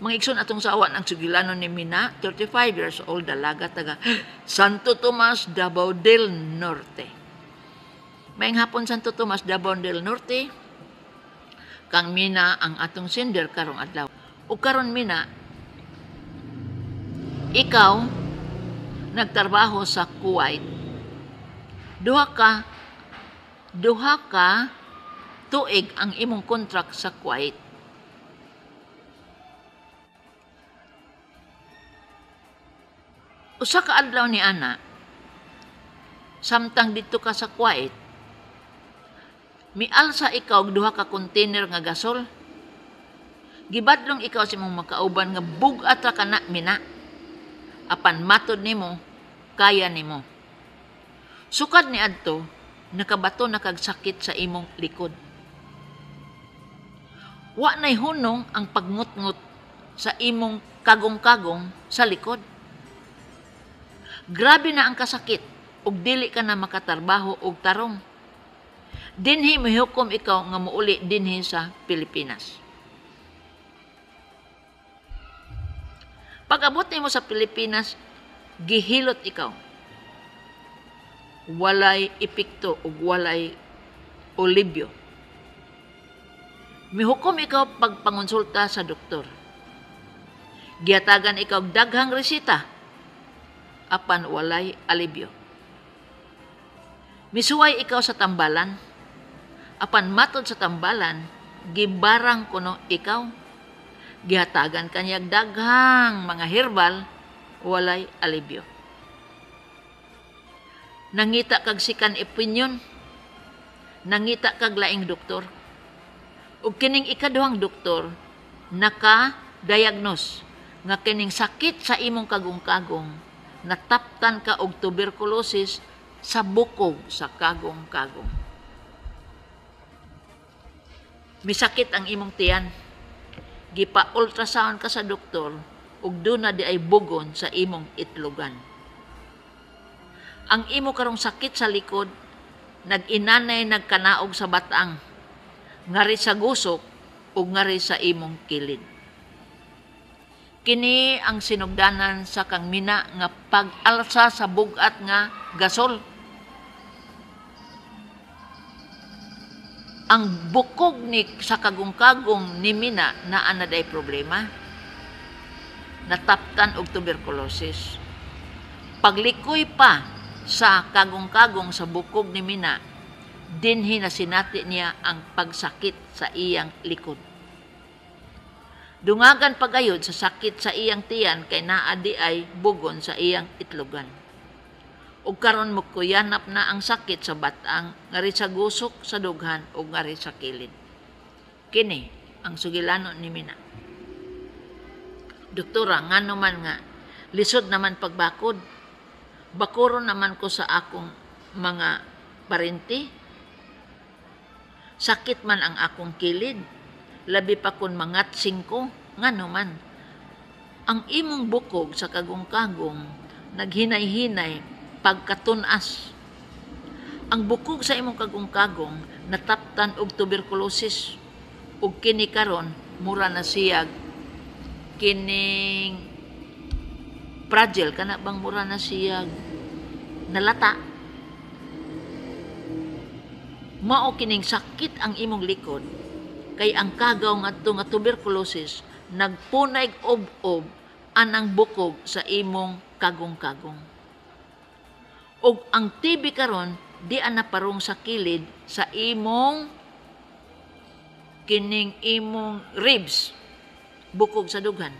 Igsoon atong sawan ang sugilanon ni Mina, 35 years old, dalaga taga Santo Tomas, Davao del Norte. Maing hapon Santo Tomas, Davao del Norte, kang Mina ang atong sender karong adlaw. O karon Mina, ikaw nagtrabaho sa Kuwait. Duha ka duha ka tuig ang imong contract sa Kuwait. Usa ka adlaw ni ana. Samtang dito ka sa Kuwait. Mialsa ikaw og duha ka container nga gasol. Gibadlong ikaw sa imong makauban nga bugat ra kana mina. Apan matod nimo kaya nimo. Sukad ni adto nakabato na sakit sa imong likod. Wa nay hunong ang pagngut-ngut sa imong kagong-kagong sa likod grabe na ang kasakit ug dili ka na makatarbaho og tarong dinhi mihukom ikaw nga muuli dinhi sa Pilipinas Pag-abot nimo sa Pilipinas, gihilot ikaw. Walay epekto ug walay olibyo. Mihukom ikaw pagpangonsulta sa doktor. Giatagan ikaw daghang resita apan walay alibyo. Misuway ikaw sa tambalan apan matod sa tambalan gibarang kuno ikaw gihatagan kanyag daghang mga herbal walay alibyo. Nangita kag sikan opinion, nangita kag laing doktor. Ug kining ikaduhang doktor naka-diagnose nga kining sakit sa imong kagong-kagong nataptan ka og tuberculosis sa bukog sa kagong-kagong. Misakit ang imong tiyan gipa ultrasound ka sa doktor ug na di ay bugon sa imong itlogan. Ang imo karong sakit sa likod nag-inanay nagkanaog sa batang ngari sa gusok ug ngari sa imong kilid. Kini ang sinugdanan sa kang mina nga pag-alsa sa bugat nga gasol. Ang bukog ni sa kagong-kagong ni Mina na anaday problema? Nataptan og tuberculosis paglikoy pa sa kagong-kagong sa bukog ni Mina dinhi na sinati niya ang pagsakit sa iyang likod dungagan pagayod sa sakit sa iyang tiyan kay naa di ay bugon sa iyang itlogan. Ug karon mo na ang sakit sa batang ngari sa gusok sa dughan ug ngari sa kilid. Kini ang sugilano ni Mina. Doktora ngano man nga lisod naman pagbakod. Bakuro naman ko sa akong mga parente. Sakit man ang akong kilid labi pa kun mangat singko ngano man ang imong bukog sa kagong-kagong naghinay-hinay pagkatunas. Ang bukog sa imong kagong-kagong nataptan og tuberculosis ug kini karon mura na siyag. Kining fragile kana bang mura na siyag? Nalata. Mao kining sakit ang imong likod kay ang kagaw ngadto nga tuberculosis nagpunay ob-ob anang bukog sa imong kagong-kagong. Ug ang TB karon di ana parong sa kilid sa imong kining imong ribs bukog sa dughan.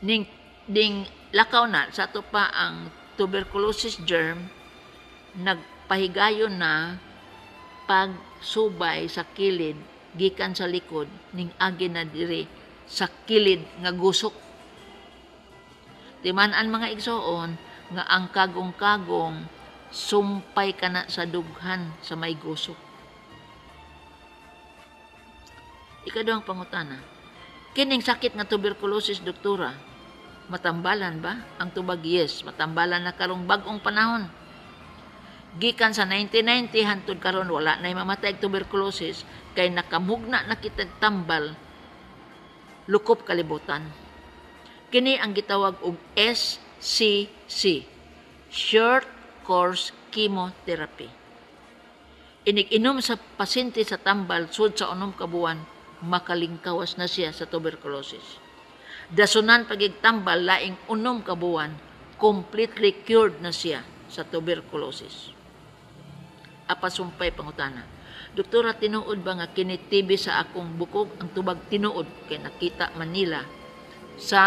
Ning ding lakaw na sa to pa ang tuberculosis germ nagpahigayon na pagsubay sa kilid gikan sa likod ning agi na diri sa kilid nga gusok Timan an mga igsoon nga ang kagong-kagong sumpay ka na sa dughan sa may gusok. Ikaduhang pangutana. Kining sakit nga tuberculosis, doktora, matambalan ba? Ang tubag, yes, matambalan na karong bagong panahon. Gikan sa 1990 hantod karon wala na mamatay tuberculosis kay nakamugna na kita tambal lukop kalibutan. Kini ang gitawag og SCC, Short Course Chemotherapy. Inig-inom sa pasyente sa tambal sud sa unom ka buwan, makalingkawas na siya sa tuberculosis. Dasunan pagigtambal laing unom ka buwan, completely cured na siya sa tuberculosis. Apasumpay pangutana. Doktora, tinuod ba nga kinitibi sa akong bukog ang tubag tinuod kay nakita Manila sa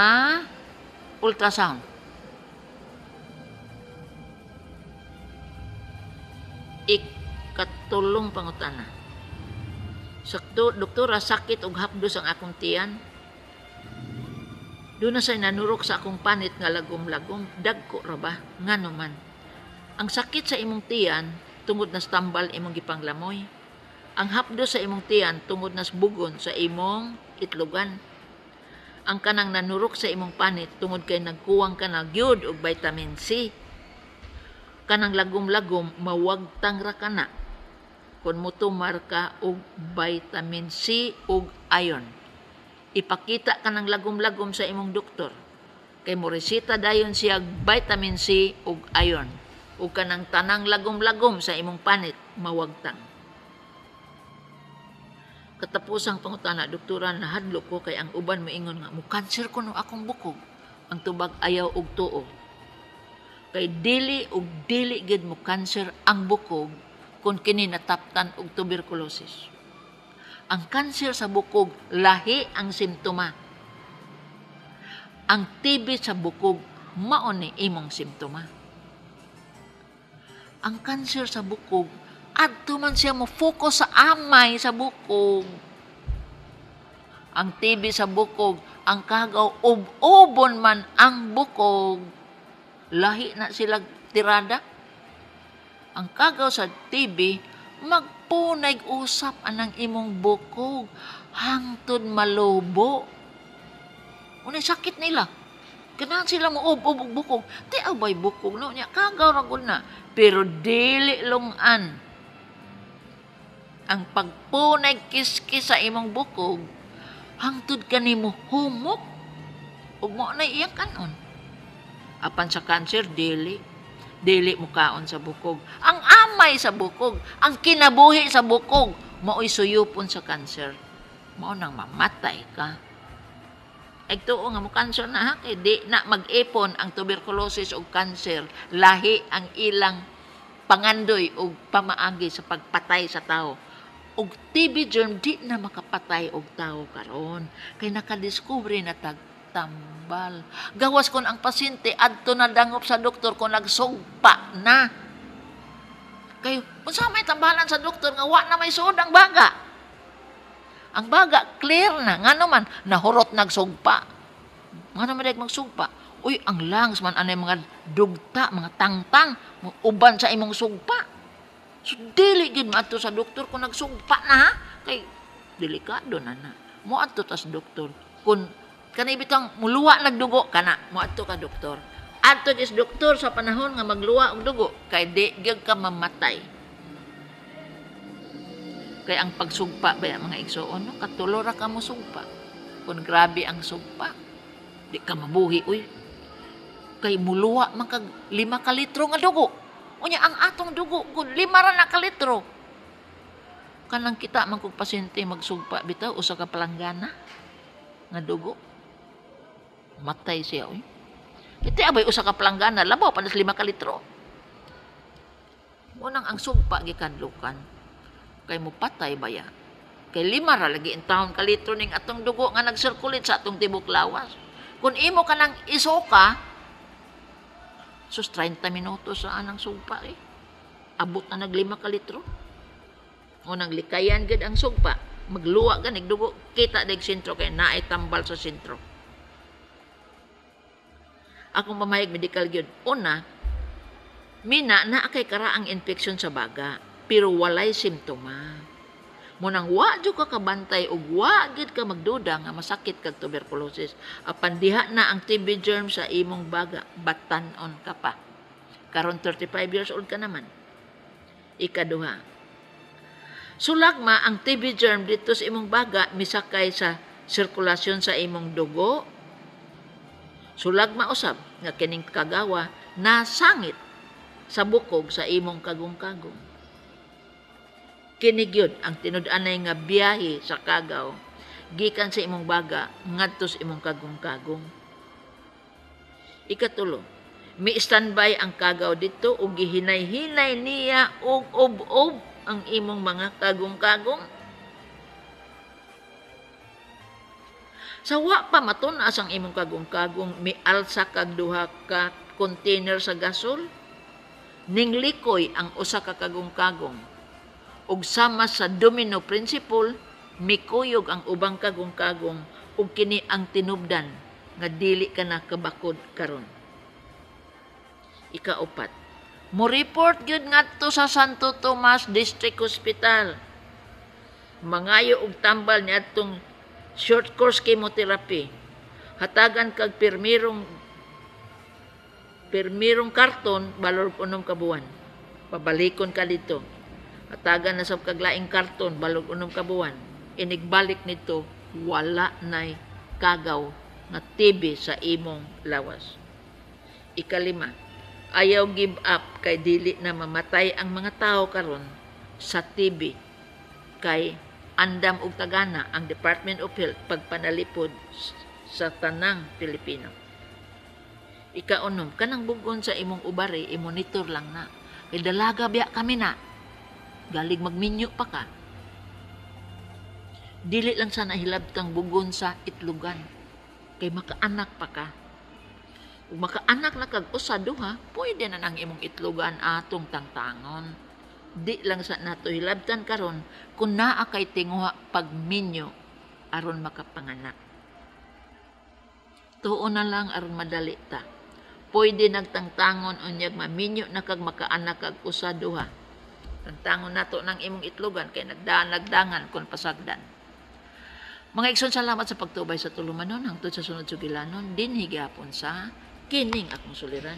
ultrasound. Ikatulong pangutana. Sakto, doktora, sakit og hapdos ang akong tiyan. Doon na sa nanurok sa akong panit nga lagom-lagom, dagko ra ba? Nga naman. Ang sakit sa imong tiyan, tungod na stambal imong gipanglamoy. Ang hapdo sa imong tiyan, tungod na bugon sa imong itlogan. Ang kanang nanurok sa imong panit, tungod kay nagkuwang ka na gyud og vitamin C. Kanang lagom-lagom, mawagtang ra ka na. Kung mutumar ka og vitamin C ug iron ipakita ka ng lagom-lagom sa imong doktor. Kay mo resita dayon siya vitamin C ug iron. Ug kanang tanang lagom-lagom sa imong panit mawagtang. Katapusang pangutana, doktora, nahadlo ko kay ang uban moingon nga mo cancer ko no akong bukog. Ang tubag ayaw og tuo. Kay dili ug dili gid mo cancer ang bukog kung kini nataptan og tuberculosis ang kanser sa bukog, lahi ang simptoma. Ang TB sa bukog, mao ni imong simptoma. Ang kanser sa bukog, adto man siya mo focus sa amay sa bukog. Ang TB sa bukog, ang kagaw, ub-ubon man ang bukog. Lahi na sila tirada. Ang kagaw sa TB, magpunay usap anang imong bukog hangtod malubo. Unay sakit nila. Kanahan sila mo ub ub bukog. Ti abay bukog no nya kagaw ra na. Pero dili lungan. Ang pagpunay kiskis sa imong bukog hangtod kanimo humok ug mo na iyang kanon. Apan sa cancer dili dili mo kaon sa bukog. Ang amay sa bukog, ang kinabuhi sa bukog, mao'y suyupon sa cancer. Mao nang mamatay ka. Eg tuo nga mo cancer na ha, kay di na mag-ipon ang tuberculosis o cancer, lahi ang ilang pangandoy o pamaagi sa pagpatay sa tao. Og TB germ di na makapatay og tao karon kay nakadiskubre na tag tambal. Gawas kon ang pasyente adto na dangop sa doktor kung nagsugpa na. Kay unsa may tambalan sa doktor nga wa na may suod ang baga. Ang baga clear na ngano man nahurot nagsugpa. Ngano man magsugpa? Uy, ang lungs man anay mga dugta, mga tangtang, uban sa imong sugpa. So, dili gid maadto sa doktor kung nagsugpa na ha? Kay delikado na na. Mo adto tas doktor kung kanay bitang muluwa nagdugo kana mo adto ka doktor adto is doktor sa panahon nga magluwa og dugo kay di gyud ka mamatay kay ang pagsugpa ba mga igsoon no katulo ra ka mo sugpa kun grabe ang sugpa di ka mabuhi uy kay muluwa man kag lima ka litro nga dugo unya ang atong dugo kun lima ra na ka litro kanang kita man pasyente magsugpa bitaw usa ka palanggana nga dugo matay siya oy. Iti abay usa ka palanggana, labaw panas lima ka litro. Unang ang sugpa gikadlukan. Kay mo patay baya. Kay lima ra lagi in taon ka litro ning atong dugo nga nagsirkulit sa atong tibok lawas. Kung imo ka nang isoka, sus 30 minutos sa anang sugpa eh. Abot na naglima ka litro. Unang likayan gid ang sugpa. Magluwa ganig dugo. Kita deg sentro kay naay tambal sa sentro akong pamayag medical gyud una mina na kay karaang infection sa baga pero walay simptoma. Munang wa jud ka kabantay ug wa ka magduda nga masakit kag tuberculosis. Apan diha na ang TB germ sa imong baga batan-on ka pa. Karon 35 years old ka naman. Ikaduha. Sulagma ang TB germ dito sa imong baga misakay sa sirkulasyon sa imong dugo, sulag mausab nga kining kagawa nasangit sa bukog sa imong kagong-kagong. Kini gyud ang tinud-anay nga biyahe sa kagaw gikan sa imong baga ngadto sa imong kagong-kagong. Ikatulo, mi standby ang kagaw dito ug gihinay-hinay niya og ob-ob ang imong mga kagong-kagong. Sa wa pa matunas ang imong kagong-kagong, mi alsa kag duha ka container sa gasol. Ning likoy ang usa ka kagong-kagong. Ug sama sa domino principle, mikuyog ang ubang kagong-kagong ug kini ang tinubdan nga dili ka na kabakod karon. Ikaupat, mo report gyud ngadto sa Santo Tomas District Hospital. Mangayo og tambal niadtong short course chemotherapy. Hatagan kag permirong permirong karton balor unom ka buwan. Pabalikon ka dito. Hatagan na sab kag laing karton balog unom ka buwan. Inigbalik nito wala nay kagaw nga TB sa imong lawas. Ikalima, ayaw give up kay dili na mamatay ang mga tao karon sa TB kay andam og tagana ang Department of Health pagpanalipod sa tanang Pilipino. Ikaunom, kanang bugon sa imong ubari, i-monitor lang na. Kay dalaga biya kami na. Galig magminyo pa ka. Dili lang sana hilabtang bugon sa itlugan. Kay makaanak pa ka. Ug makaanak na kag usa duha, pwede na nang imong itlugan atong tangtangon. Di lang sa nato hilabtan karon kung naa kay tinguha pagminyo aron makapanganak. Tuon na lang aron madali ta. Pwede nagtangtangon unyag maminyo na kag makaanak kag usa duha. Tangtangon nato ng imong itlugan kay nagdaan nagdangan kon pasagdan. Mga igsoon, salamat sa pagtubay sa tulumanon hangtod sa sunod sugilanon din higapon sa kining akong suliran.